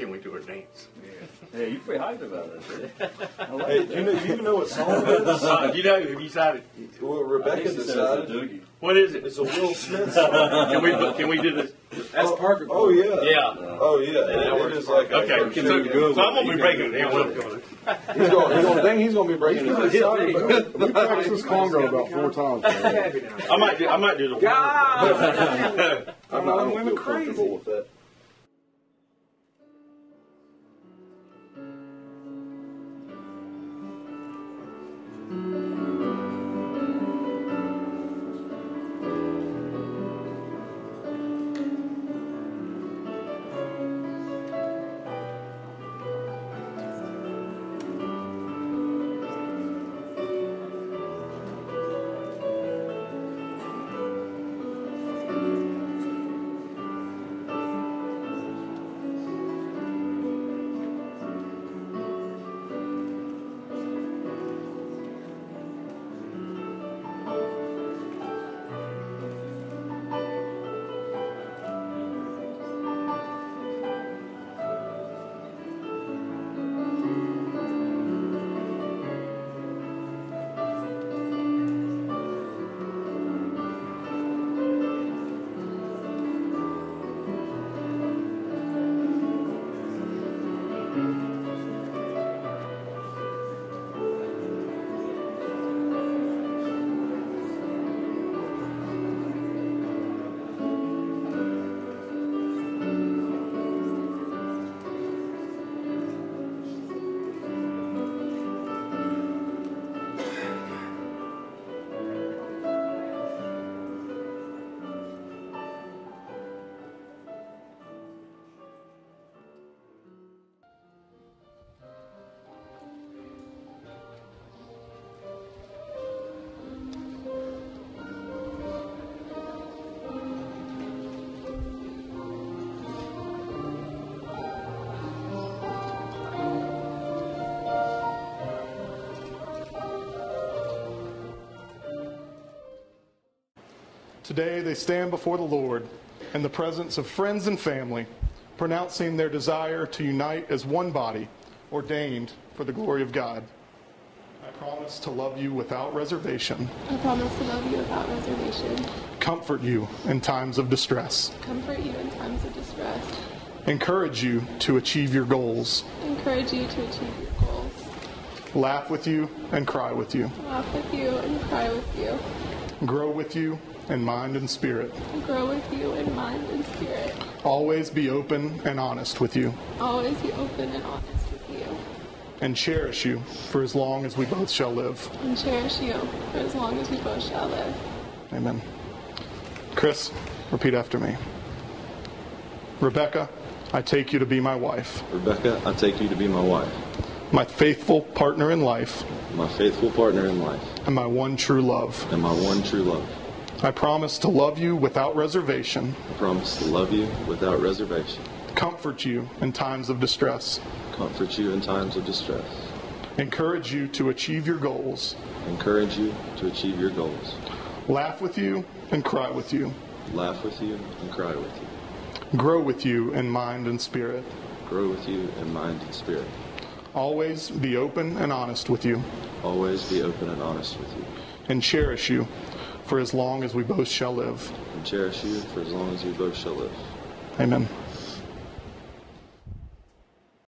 Can't wait. I to her dance. Yeah, you pretty hyped about it. I like Hey, do you know, do you know what song it is? Uh, you know, have you decided? Well, Rebecca said decided doogie. What is it? it's a Will Smith song. Can we can we do this? That's perfect. Oh yeah. Yeah. Oh yeah. It, it is like a- Okay. So, He's so I'm gonna be breaking it down. gonna, he's gonna think he's gonna be breaking it. We practiced this Congo about four times. man. I might do. I might do the. I'm not I'm women crazy with that. Today they stand before the Lord in the presence of friends and family, pronouncing their desire to unite as one body, ordained for the glory of God. I promise to love you without reservation, I promise to love you without reservation, comfort you in times of distress, comfort you in times of distress, encourage you to achieve your goals, encourage you to achieve your goals, laugh with you and cry with you, laugh with you and cry with you, grow with you in mind and spirit, grow with you in mind and spirit, always be open and honest with you, always be open and honest with you, and cherish you for as long as we both shall live. and cherish you for as long as we both shall live. Amen. Chris, repeat after me. Rebecca, I take you to be my wife, Rebecca, I take you to be my wife, my faithful partner in life, my faithful partner in life, and my one true love. and my one true love. I promise to love you without reservation, I promise to love you without reservation, comfort you in times of distress, comfort you in times of distress, encourage you to achieve your goals, encourage you to achieve your goals, laugh with you and cry with you, laugh with you and cry with you, grow with you in mind and spirit, grow with you in mind and spirit, always be open and honest with you, always be open and honest with you, and cherish you for as long as we both shall live. and cherish you for as long as we both shall live. Amen.